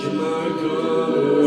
Jamaica.